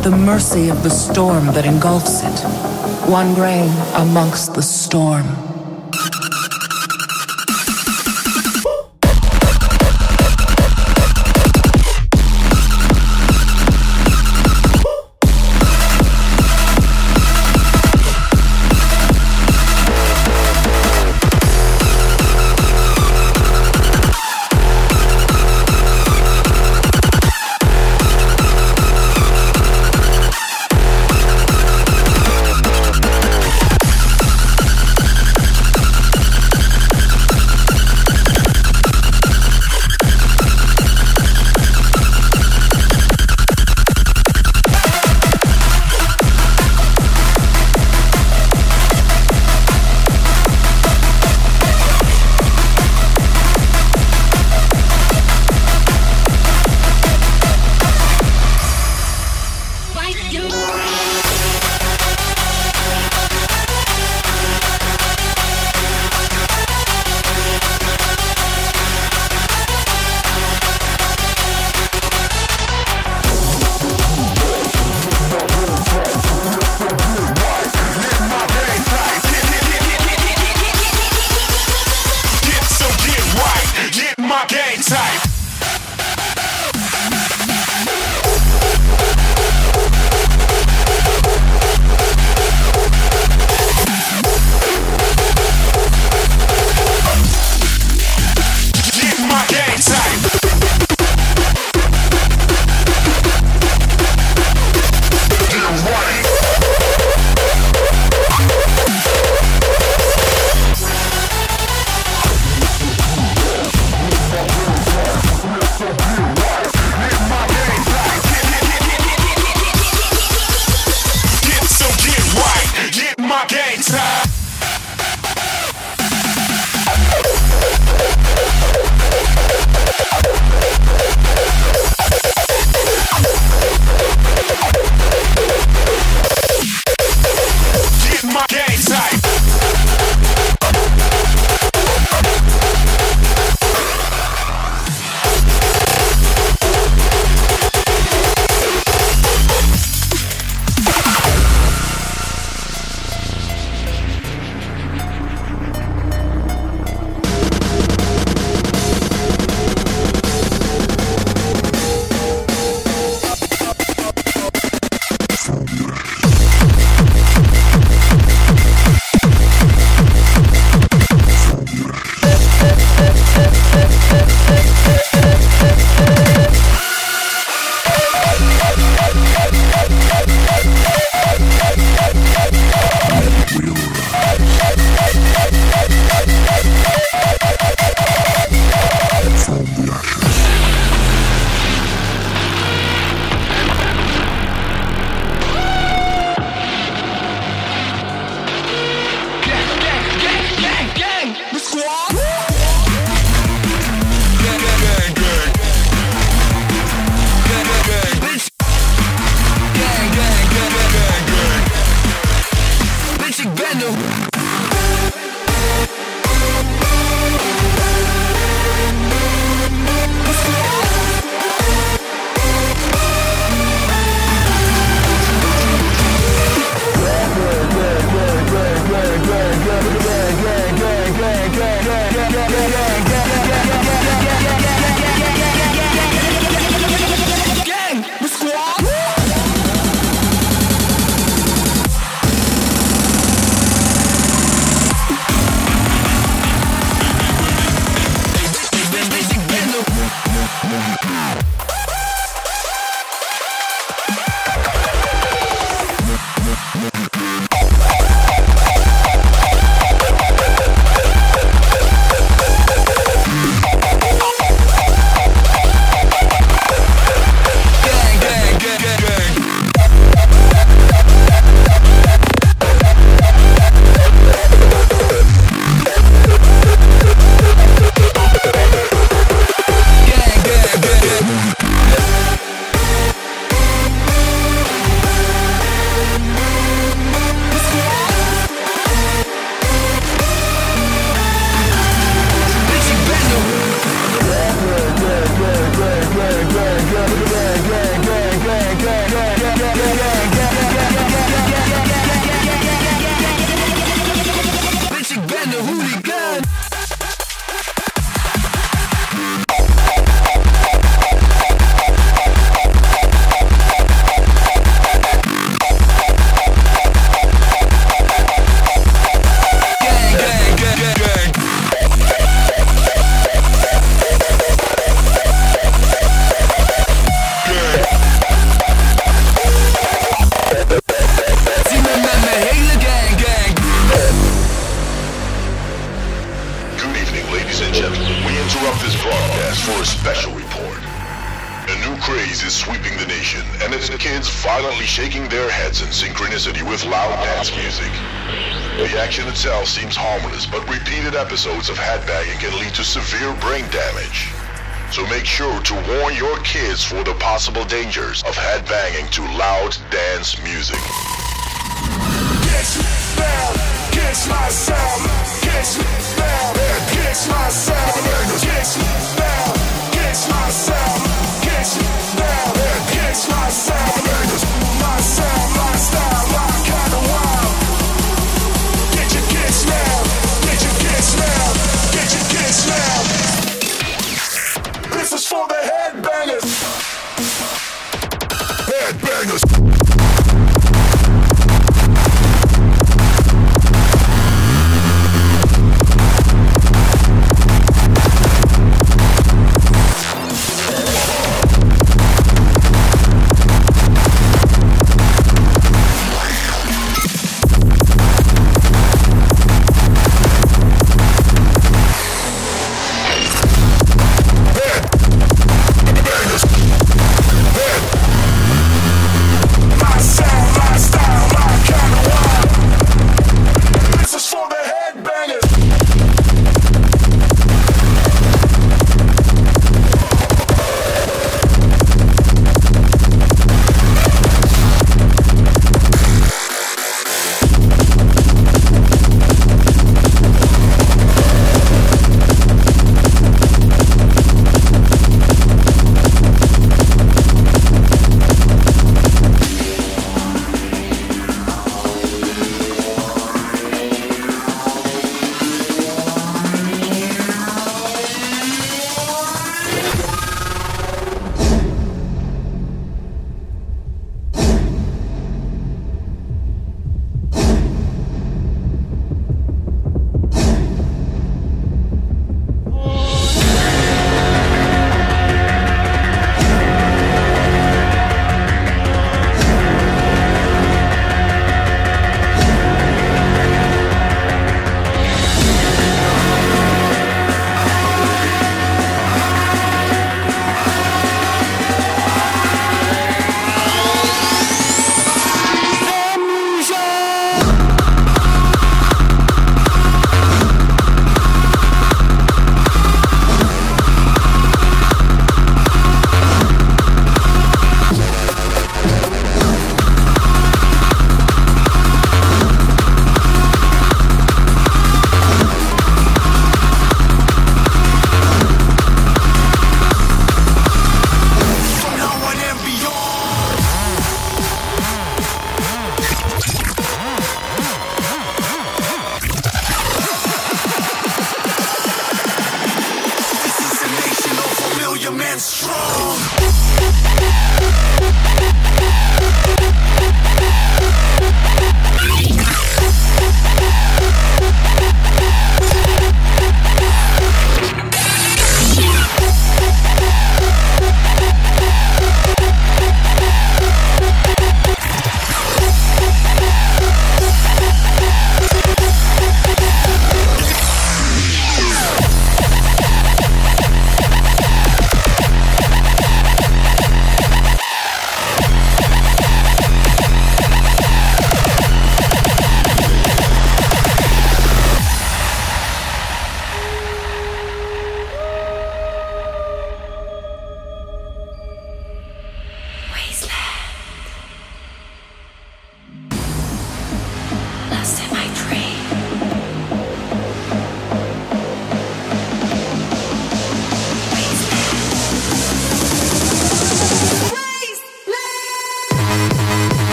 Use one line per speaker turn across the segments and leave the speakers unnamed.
at the mercy of the storm that engulfs it. One grain amongst the storm.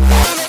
Without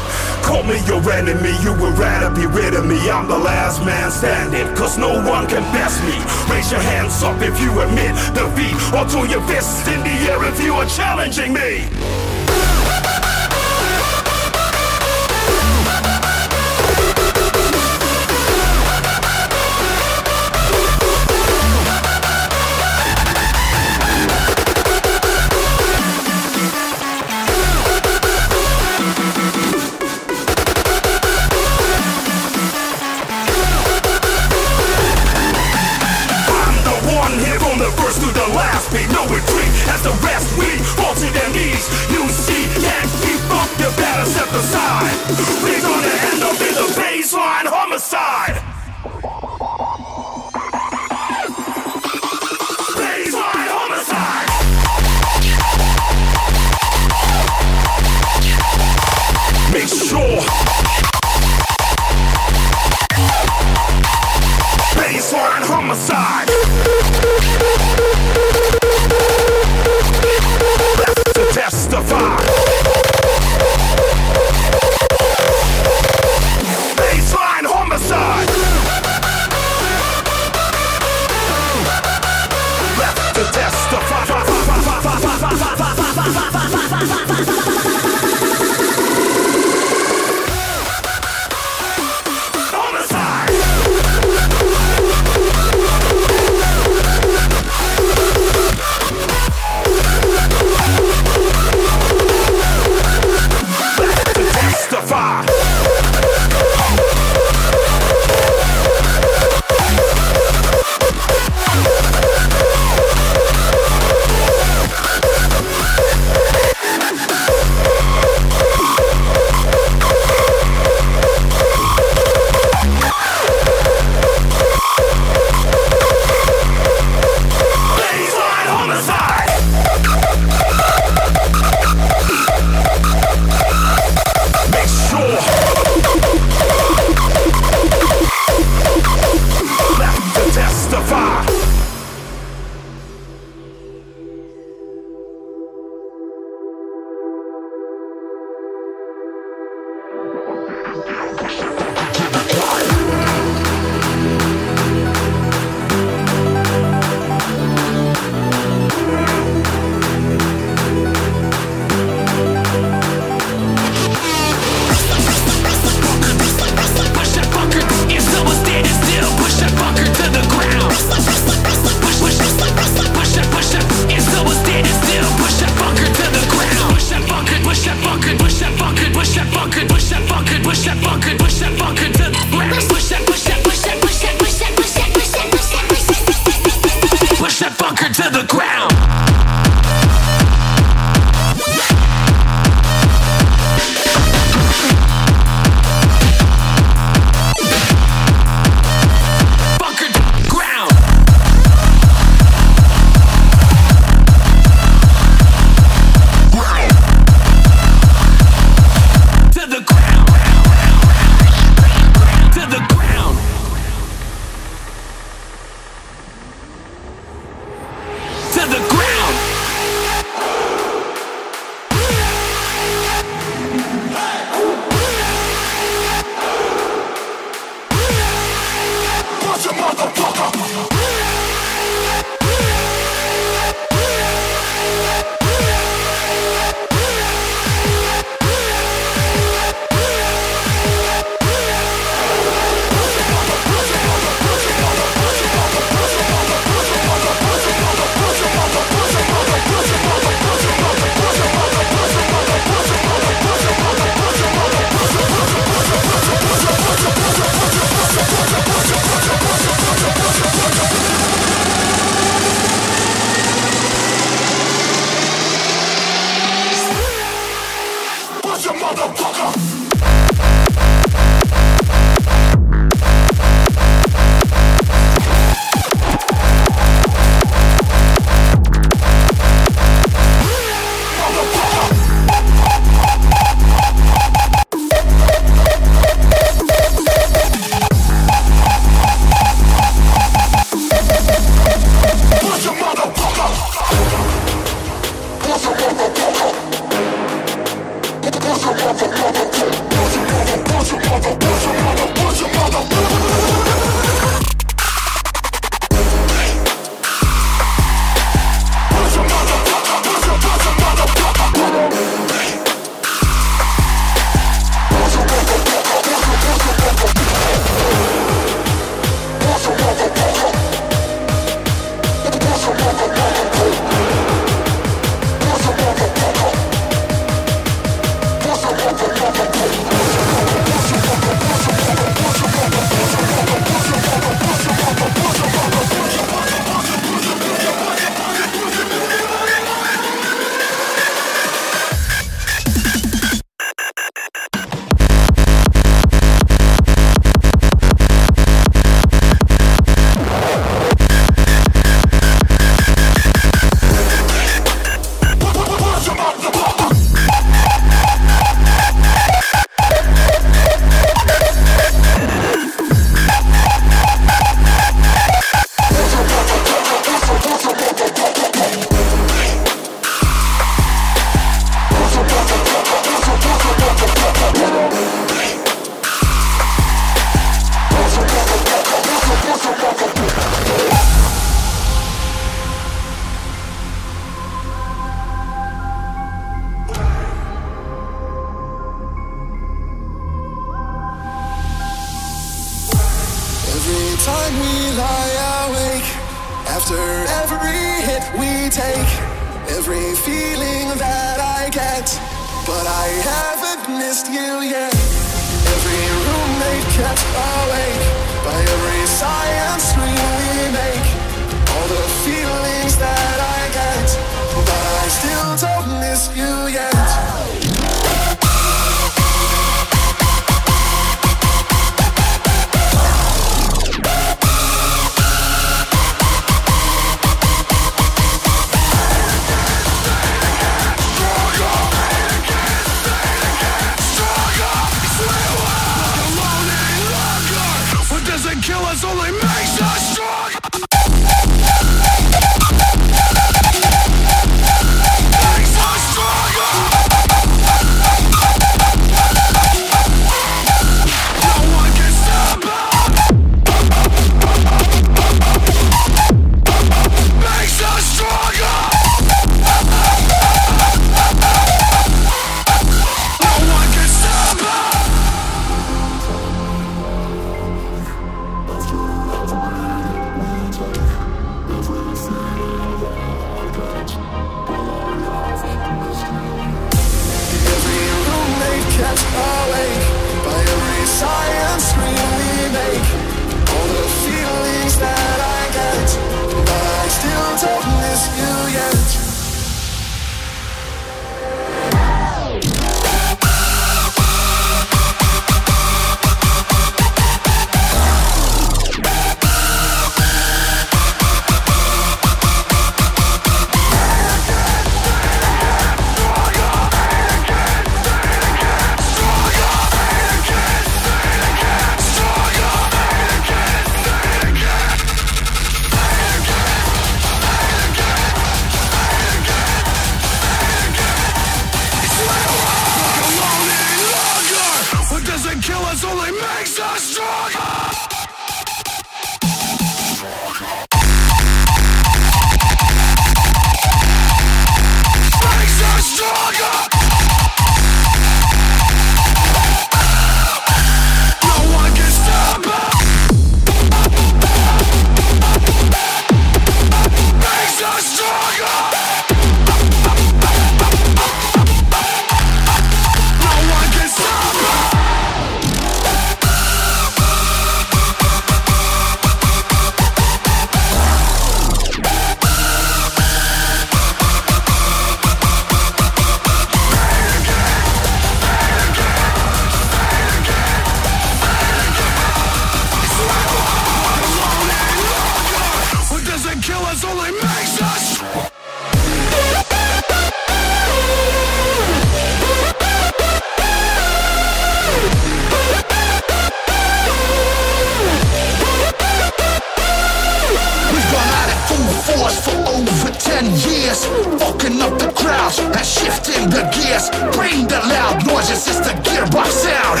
ears Bring the loud noises, it's the gearbox sound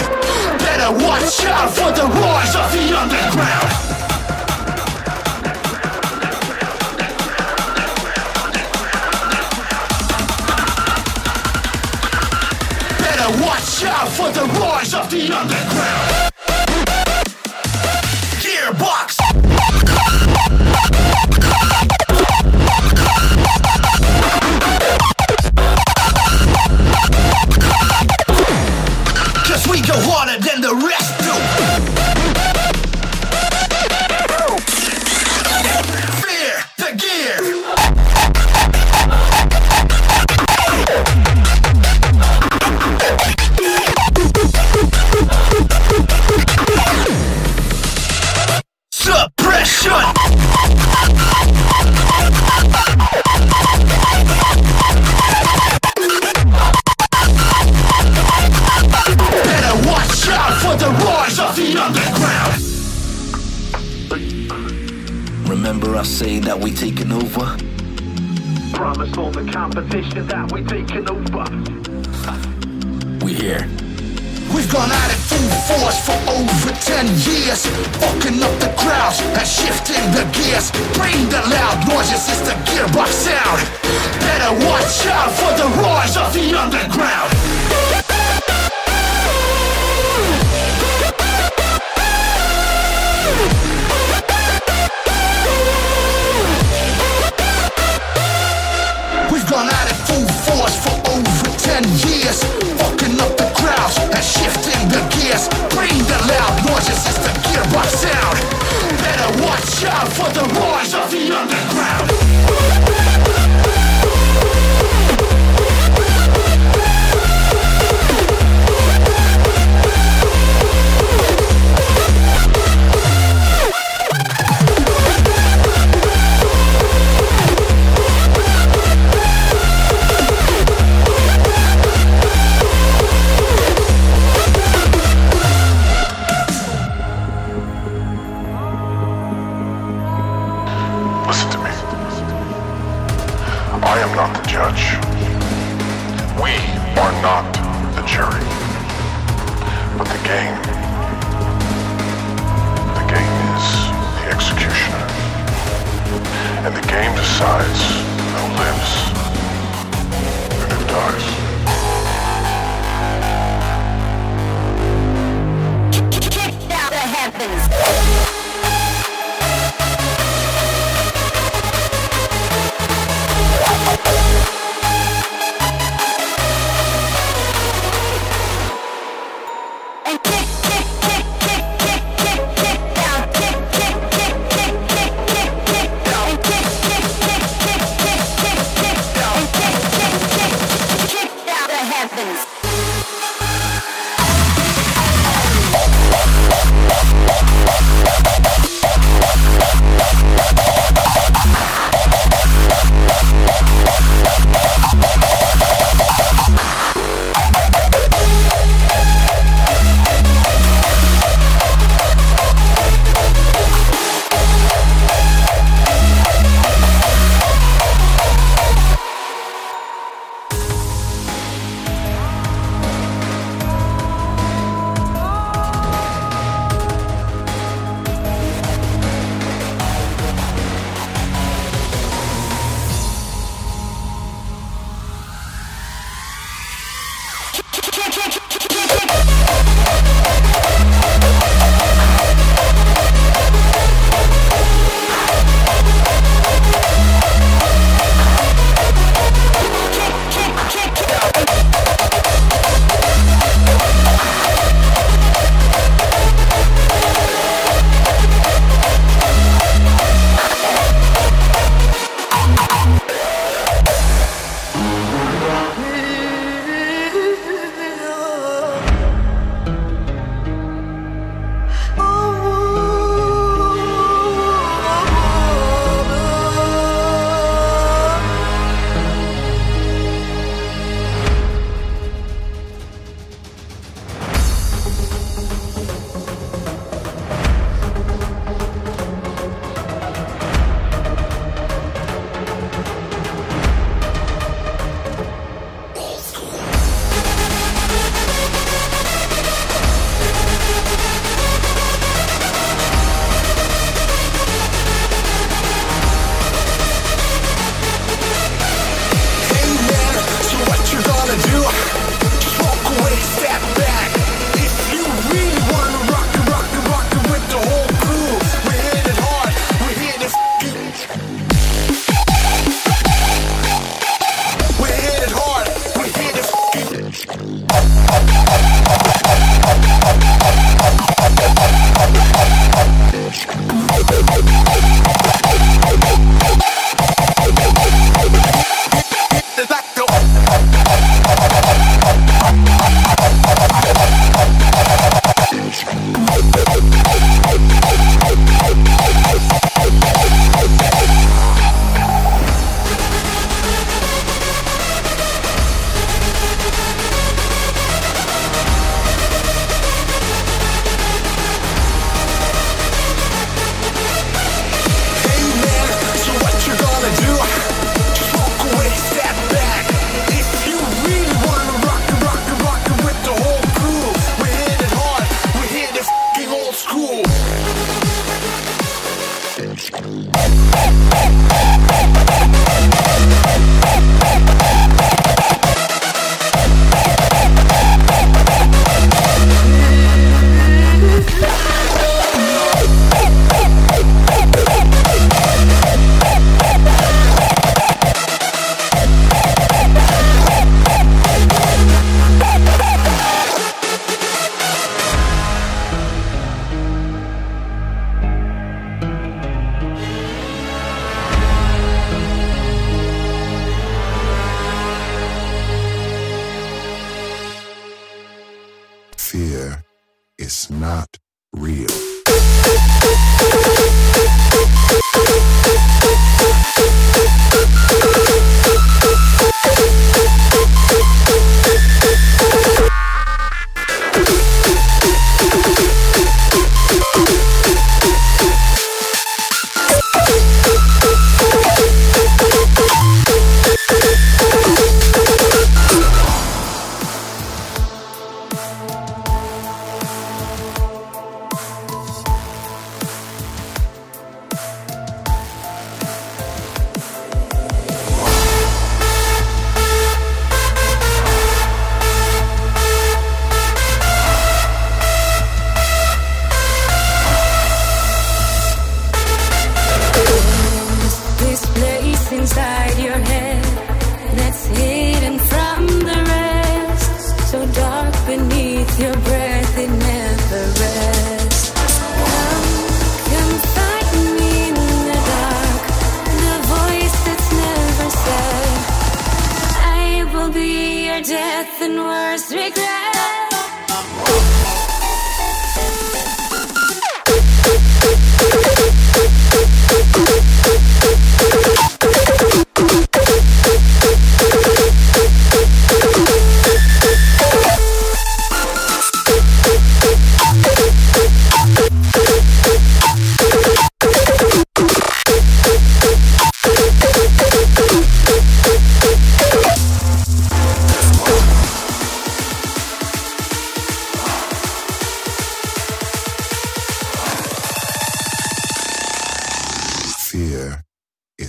Better watch out for the roars of the underground Better Watch out for the roars of the underground! Gearbox! ten years Fucking up the crowds and shifting the gears. Bring the loud noises, it's the gearbox sound. Better watch out for the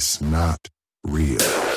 is
not real.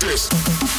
You